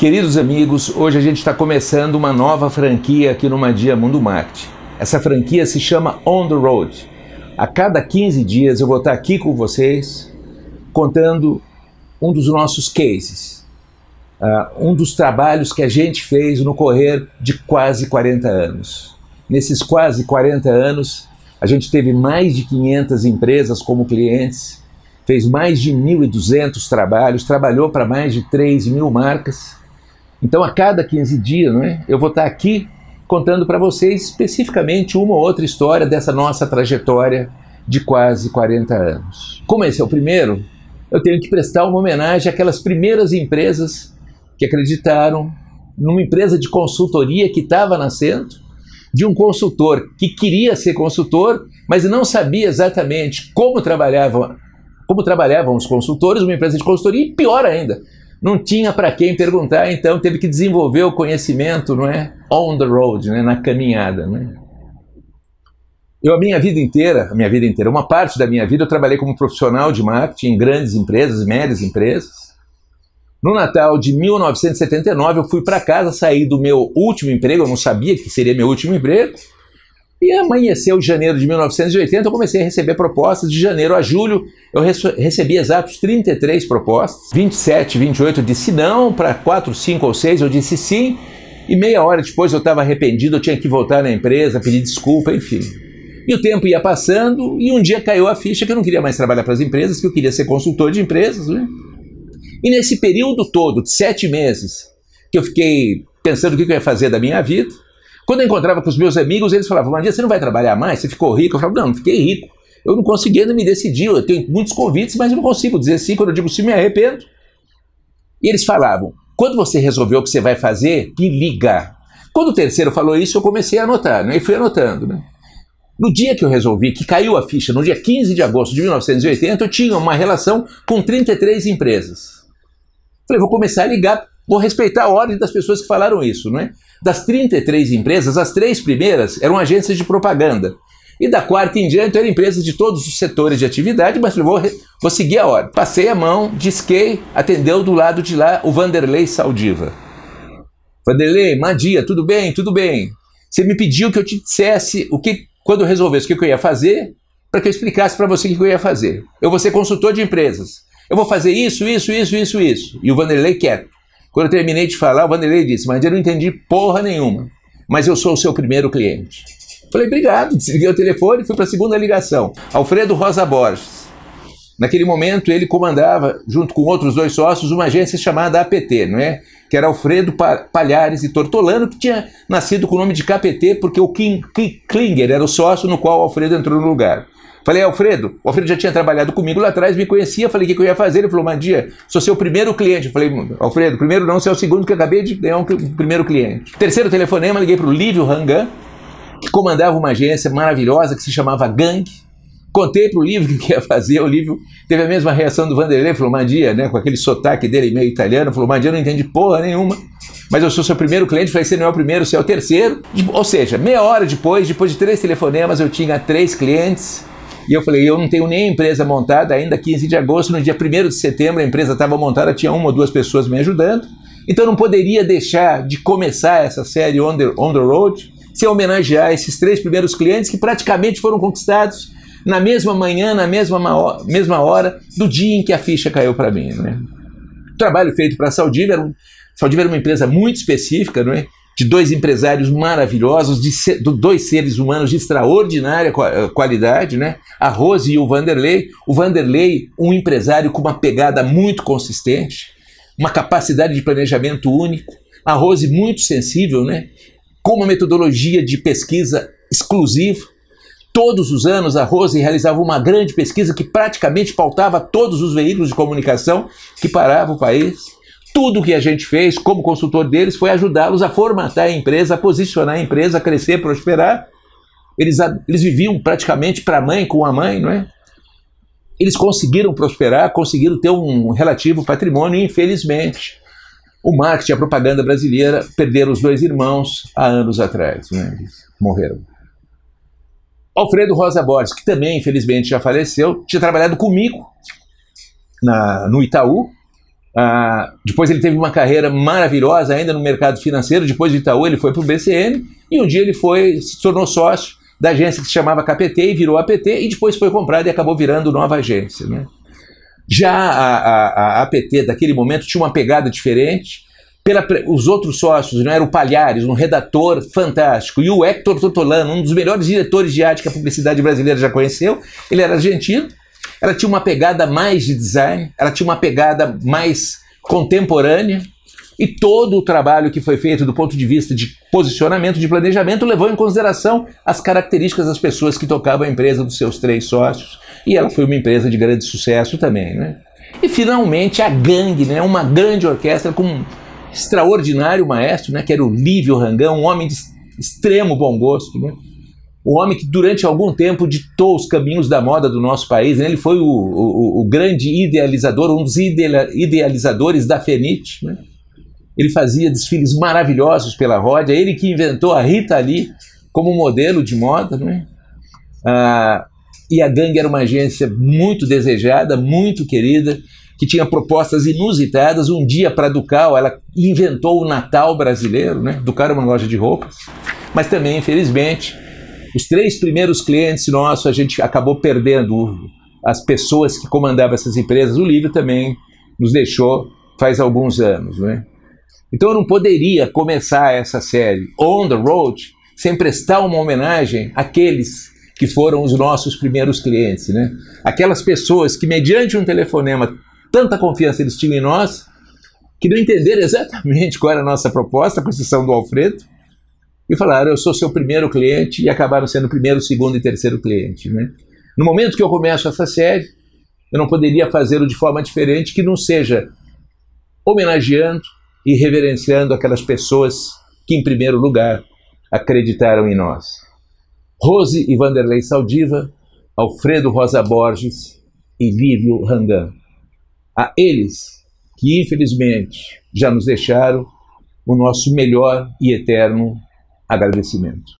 Queridos amigos, hoje a gente está começando uma nova franquia aqui no Madia Mundo Marketing. Essa franquia se chama On the Road. A cada 15 dias eu vou estar aqui com vocês contando um dos nossos cases, uh, um dos trabalhos que a gente fez no correr de quase 40 anos. Nesses quase 40 anos, a gente teve mais de 500 empresas como clientes, fez mais de 1.200 trabalhos, trabalhou para mais de 3 mil marcas então, a cada 15 dias, né, eu vou estar aqui contando para vocês especificamente uma ou outra história dessa nossa trajetória de quase 40 anos. Como esse é o primeiro, eu tenho que prestar uma homenagem àquelas primeiras empresas que acreditaram numa empresa de consultoria que estava nascendo, de um consultor que queria ser consultor, mas não sabia exatamente como trabalhavam, como trabalhavam os consultores, uma empresa de consultoria, e pior ainda, não tinha para quem perguntar, então teve que desenvolver o conhecimento, não é? On the road, né? na caminhada, né? Eu a minha vida inteira, a minha vida inteira, uma parte da minha vida eu trabalhei como profissional de marketing em grandes empresas, médias empresas. No Natal de 1979 eu fui para casa, saí do meu último emprego, eu não sabia que seria meu último emprego. E amanheceu janeiro de 1980, eu comecei a receber propostas. De janeiro a julho, eu recebi exatos 33 propostas. 27, 28 eu disse não, para 4, 5 ou 6 eu disse sim. E meia hora depois eu estava arrependido, eu tinha que voltar na empresa, pedir desculpa, enfim. E o tempo ia passando e um dia caiu a ficha que eu não queria mais trabalhar para as empresas, que eu queria ser consultor de empresas. Né? E nesse período todo, de sete meses, que eu fiquei pensando o que eu ia fazer da minha vida, quando eu encontrava com os meus amigos, eles falavam, Maria, você não vai trabalhar mais? Você ficou rico? Eu falava, não, não fiquei rico. Eu não consegui ainda me decidir. Eu tenho muitos convites, mas não consigo dizer sim. Quando eu digo sim, me arrependo. E eles falavam, quando você resolveu o que você vai fazer, me liga. Quando o terceiro falou isso, eu comecei a anotar, né? E fui anotando, né? No dia que eu resolvi, que caiu a ficha, no dia 15 de agosto de 1980, eu tinha uma relação com 33 empresas. Falei, vou começar a ligar, vou respeitar a ordem das pessoas que falaram isso, não é? Das 33 empresas, as três primeiras eram agências de propaganda. E da quarta em diante eram empresas de todos os setores de atividade, mas vou, vou seguir a ordem. Passei a mão, disquei, atendeu do lado de lá o Vanderlei Saldiva. Vanderlei, Madia, tudo bem? Tudo bem. Você me pediu que eu te dissesse o que, quando eu resolvesse o que eu ia fazer, para que eu explicasse para você o que eu ia fazer. Eu vou ser consultor de empresas. Eu vou fazer isso, isso, isso, isso, isso. E o Vanderlei quieto. Quando eu terminei de falar, o Vanderlei disse: Mas eu não entendi porra nenhuma, mas eu sou o seu primeiro cliente. Falei, obrigado, desliguei o telefone e fui para a segunda ligação. Alfredo Rosa Borges. Naquele momento, ele comandava, junto com outros dois sócios, uma agência chamada APT, não é? que era Alfredo Palhares e Tortolano, que tinha nascido com o nome de KPT, porque o Kim Klinger era o sócio no qual Alfredo entrou no lugar. Falei, Alfredo, o Alfredo já tinha trabalhado comigo lá atrás, me conhecia, falei, o que, que eu ia fazer? Ele falou, Mandia, sou seu primeiro cliente. Eu falei, Alfredo, primeiro não, você é o segundo que eu acabei de ganhar um primeiro cliente. Terceiro telefonema, liguei para o Lívio Rangan, que comandava uma agência maravilhosa que se chamava Gang. Contei para o Lívio o que ia fazer, o Lívio teve a mesma reação do Vanderlei, falou, Mandia, né, com aquele sotaque dele meio italiano, falou, Mandia, não entendi porra nenhuma, mas eu sou seu primeiro cliente, falei, você não é o primeiro, você é o terceiro. Ou seja, meia hora depois, depois de três telefonemas, eu tinha três clientes, e eu falei, eu não tenho nem empresa montada ainda, 15 de agosto, no dia 1 de setembro a empresa estava montada, tinha uma ou duas pessoas me ajudando. Então não poderia deixar de começar essa série On the, On the Road sem homenagear esses três primeiros clientes que praticamente foram conquistados na mesma manhã, na mesma, mesma hora do dia em que a ficha caiu para mim. Né? O trabalho feito para a um, Saldiva era uma empresa muito específica, não é? De dois empresários maravilhosos, de, ser, de, dois seres humanos de extraordinária eh, qualidade, né? A Rose e o Vanderlei. O Vanderlei, um empresário com uma pegada muito consistente, uma capacidade de planejamento único. A Rose, muito sensível, né? Com uma metodologia de pesquisa exclusiva. Todos os anos a Rose realizava uma grande pesquisa que praticamente pautava todos os veículos de comunicação que paravam o país. Tudo que a gente fez como consultor deles foi ajudá-los a formatar a empresa, a posicionar a empresa, a crescer, prosperar. Eles, eles viviam praticamente para a mãe, com a mãe, não é? Eles conseguiram prosperar, conseguiram ter um relativo patrimônio e, infelizmente, o marketing e a propaganda brasileira perderam os dois irmãos há anos atrás. Né? Eles morreram. Alfredo Rosa Borges, que também, infelizmente, já faleceu, tinha trabalhado comigo na, no Itaú, Ah, depois ele teve uma carreira maravilhosa ainda no mercado financeiro. Depois do Itaú, ele foi para o BCN e um dia ele foi se tornou sócio da agência que se chamava KPT e virou APT e depois foi comprado e acabou virando nova agência. Né? Já a, a, a APT daquele momento tinha uma pegada diferente. Pela, os outros sócios, não era o Palhares, um redator fantástico, e o Hector Totolano, um dos melhores diretores de arte que a publicidade brasileira já conheceu. Ele era argentino, ela tinha uma pegada mais de design, ela tinha uma pegada mais contemporânea, e todo o trabalho que foi feito do ponto de vista de posicionamento, de planejamento, levou em consideração as características das pessoas que tocavam a empresa dos seus três sócios. E ela foi uma empresa de grande sucesso também. Né? E finalmente a gangue, né? uma grande orquestra com um extraordinário maestro, né? que era o Lívio Rangão, um homem de extremo bom gosto. Né? O homem que durante algum tempo ditou os caminhos da moda do nosso país. Né? Ele foi o, o, o, grande idealizador, um dos idealizadores da Fenite. Né? Ele fazia desfiles maravilhosos pela Ródia, ele que inventou a Rita Lee como modelo de moda. Né? Ah, e a Gangue era uma agência muito desejada, muito querida, que tinha propostas inusitadas. Um dia, para Ducal, ela inventou o Natal brasileiro. Né? Ducal era uma loja de roupas. Mas também, infelizmente, os três primeiros clientes nossos, a gente acabou perdendo as pessoas que comandavam essas empresas. O livro também nos deixou faz alguns anos. Né? Então eu não poderia começar essa série On the Road sem prestar uma homenagem àqueles que foram os nossos primeiros clientes. Né? Aquelas pessoas que, mediante um telefonema, tanta confiança eles tinham em nós, que não entenderam exatamente qual era a nossa proposta, com exceção do Alfredo, e falaram: Eu sou seu primeiro cliente, e acabaram sendo primeiro, segundo e terceiro cliente. Né? No momento que eu começo essa série, eu não poderia fazê-lo de forma diferente que não seja homenageando e reverenciando aquelas pessoas que, em primeiro lugar, acreditaram em nós. Rose e Vanderlei Saldiva, Alfredo Rosa Borges e Lívio Rangan. A eles que, infelizmente, já nos deixaram o nosso melhor e eterno agradecimento.